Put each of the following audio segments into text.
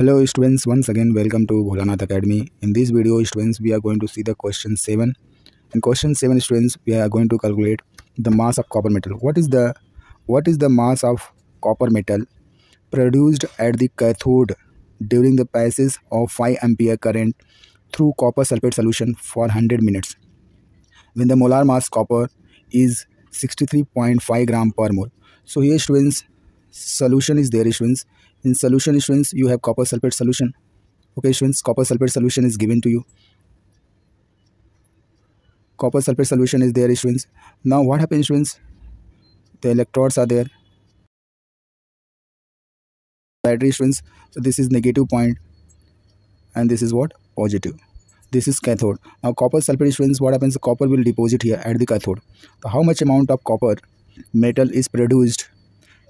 Hello students, once again welcome to Bholanath Academy. In this video students we are going to see the question 7. In question 7 students we are going to calculate the mass of copper metal. What is the what is the mass of copper metal produced at the cathode during the passage of 5 ampere current through copper sulfate solution for 100 minutes when the molar mass copper is 63.5 gram per mole. So here students solution is there students in solution students you have copper sulfate solution. Okay students copper sulfate solution is given to you. Copper sulfate solution is there students now what happens students the electrodes are there. Battery students so this is negative point and this is what? Positive. This is cathode. Now copper sulfate students what happens? Copper will deposit here at the cathode. So how much amount of copper metal is produced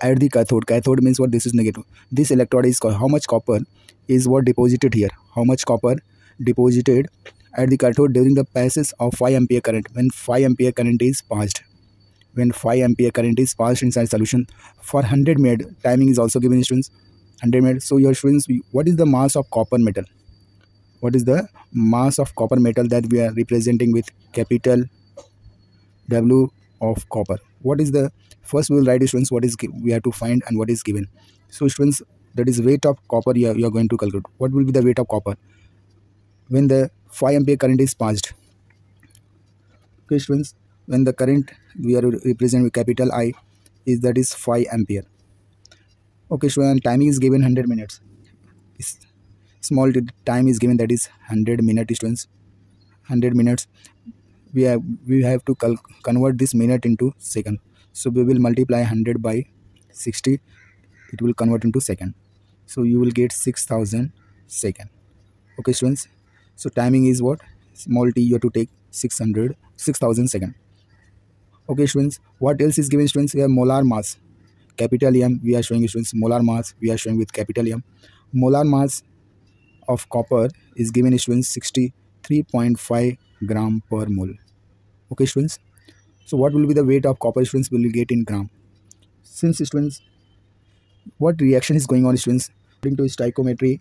at the cathode. Cathode means what? This is negative. This electrode is called how much copper is what deposited here? How much copper deposited at the cathode during the passage of 5 ampere current? When 5 ampere current is passed. When 5 ampere current is passed inside solution for 100 minute timing is also given students. 100 minutes so your students what is the mass of copper metal? What is the mass of copper metal that we are representing with capital w of copper what is the first we will write students what is we have to find and what is given. So students that is weight of copper you are, you are going to calculate. What will be the weight of copper? When the 5 ampere current is passed. Okay students when the current we are represent with capital i is that is 5 ampere. Okay students timing is given 100 minutes small time is given that is 100 minutes students. 100 minutes we have we have to convert this minute into second. So we will multiply 100 by 60 it will convert into second. So you will get 6000 second. Okay students? So timing is what? Small t you have to take 600 6000 second. Okay students? What else is given students? Here molar mass. Capital m we are showing students molar mass we are showing with capital m. Molar mass of copper is given students 63.5 gram per mole okay students. So what will be the weight of copper students will you get in gram? Since students what reaction is going on students according to stoichiometry?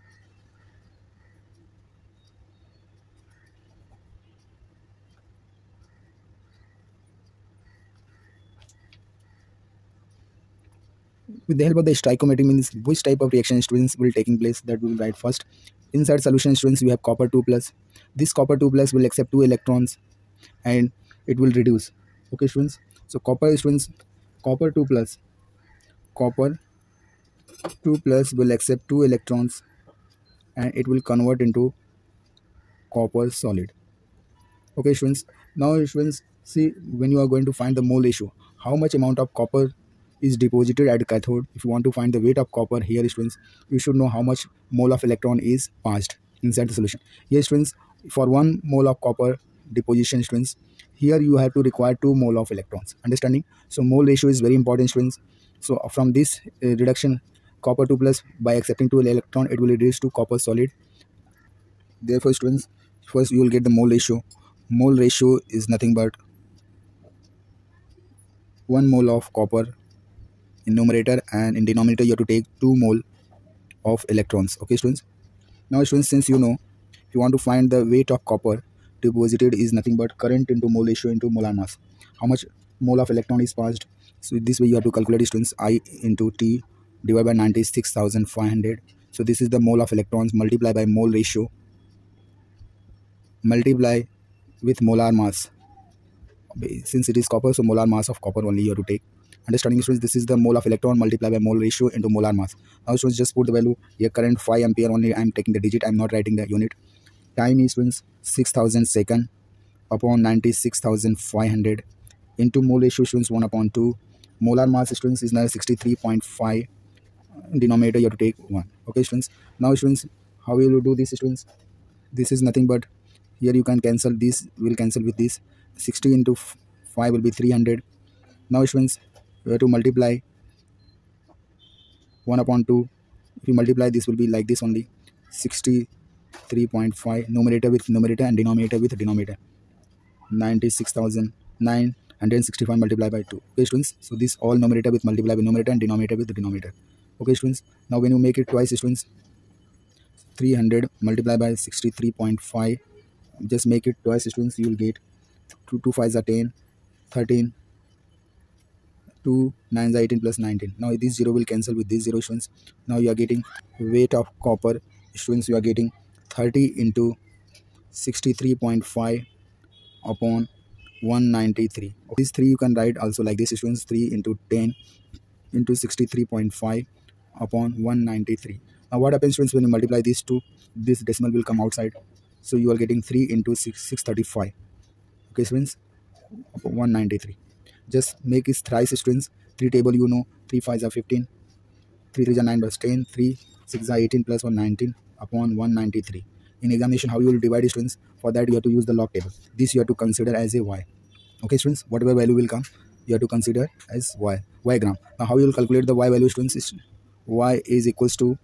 With the help of the stoichiometry means which type of reaction students will taking place that we will write first? Inside solution students we have copper 2 plus. This copper 2 plus will accept two electrons. And it will reduce. Okay students? So copper students copper 2 plus. Copper 2 plus will accept two electrons and it will convert into copper solid. Okay students? Now students see when you are going to find the mole ratio how much amount of copper is deposited at cathode? If you want to find the weight of copper here students you should know how much mole of electron is passed inside the solution. Here students for one mole of copper deposition students here you have to require 2 mole of electrons. Understanding? So mole ratio is very important students so from this uh, reduction copper 2 plus by accepting 2 electron it will reduce to copper solid. Therefore students first you will get the mole ratio. Mole ratio is nothing but 1 mole of copper in numerator and in denominator you have to take 2 mole of electrons. Okay students now students since you know if you want to find the weight of copper deposited is nothing but current into mole ratio into molar mass. How much mole of electron is passed? So this way you have to calculate students i into t divided by 96500 so this is the mole of electrons multiplied by mole ratio. Multiply with molar mass. Since it is copper so molar mass of copper only you have to take. Understanding students this is the mole of electron multiplied by mole ratio into molar mass. Now students just put the value here current 5 ampere only i am taking the digit i am not writing the unit time is students 6000 second upon 96500 into mole ratio students 1 upon 2 molar mass students is now 63.5 denominator you have to take 1 okay students now students how will you do this students this is nothing but here you can cancel this will cancel with this. 60 into 5 will be 300 now students you have to multiply 1 upon 2 if you multiply this will be like this only. 60 3.5 numerator with numerator and denominator with denominator. 96,965 multiplied by 2 okay students? So this all numerator with multiply with numerator and denominator with denominator. Okay students? Now when you make it twice students 300 multiply by 63.5 just make it twice students you will get 2 2 5s are 10 13 2 9s are 18 plus 19 now this 0 will cancel with these 0 students. Now you are getting weight of copper. Students you are getting 30 into 63.5 upon 193 these three you can write also like this. Students 3 into 10 into 63.5 upon 193 now what happens students when you multiply these two this decimal will come outside. So you are getting 3 into 6 635 okay students? 193 just make it thrice students. 3 table you know 3 5s are 15 3 3 are 9 plus 10 3 6 are 18 plus 1 19 upon 193 in examination how you will divide students for that you have to use the log table. This you have to consider as a y. Okay students? Whatever value will come you have to consider as y. Y gram. Now how you will calculate the y value students? Is y is equals to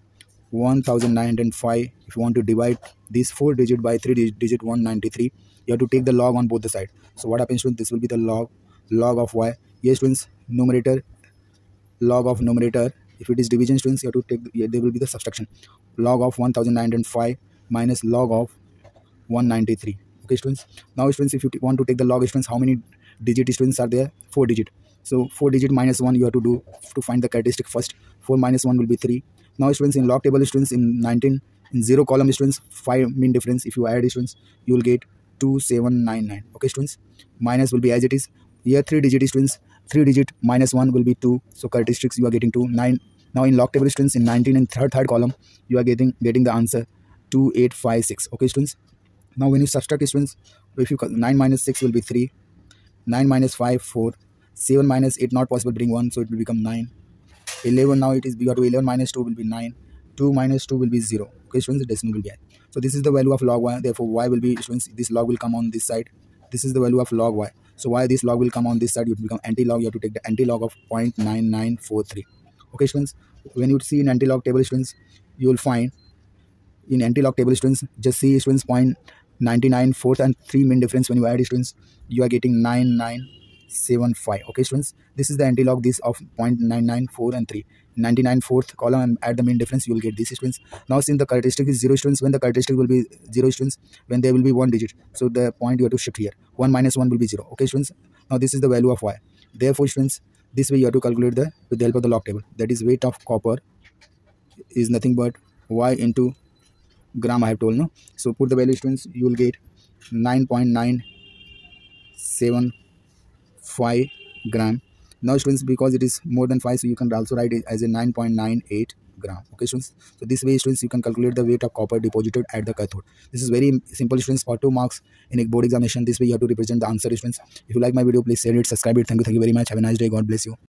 1905 if you want to divide this 4 digit by 3 digit 193 you have to take the log on both the side. So what happens students? This will be the log log of y. Yes students? Numerator log of numerator if it is division students you have to take there will be the subtraction. Log of 1905 minus log of 193 okay students? Now students if you want to take the log students how many digit students are there? Four digit. So four digit minus one you have to do to find the characteristic first. Four minus one will be three. Now students in log table students in 19 in zero column students five mean difference. If you add students you will get 2799 okay students? Minus will be as it is. Here three digit students three digit minus one will be two. So characteristics you are getting two. Nine now in log table students in 19 and third third column you are getting getting the answer 2856 okay students? Now when you subtract students if you 9 minus 6 will be 3 9 minus 5 4 7 minus 8 not possible bring 1 so it will become 9 11 now it is bigger to 11 minus 2 will be 9 2 minus 2 will be 0 okay students the decimal will be i so this is the value of log y therefore y will be students this log will come on this side. This is the value of log y so why this log will come on this side you become anti-log. You have to take the anti-log of 0.9943 okay students? When you see in anti-log table students you will find in anti-log table students just see students point 99 fourth and 3 mean difference. When you add students you are getting 9975 okay students this is the anti-log this of 0.994 and 3 99 fourth column and add the mean difference you will get these students. Now since the characteristic is 0 students when the characteristic will be 0 students when there will be one digit. So the point you have to shift here. 1 minus 1 will be 0 okay students now this is the value of y. Therefore students this way you have to calculate the with the help of the log table. That is weight of copper is nothing but y into gram I have told no? So put the value students you will get 9.975 gram. Now students because it is more than 5 so you can also write it as a 9.98 gram. Okay students? So this way students you can calculate the weight of copper deposited at the cathode. This is very simple students for two marks in a board examination. This way you have to represent the answer students. If you like my video please share it subscribe it. Thank you thank you very much. Have a nice day. God bless you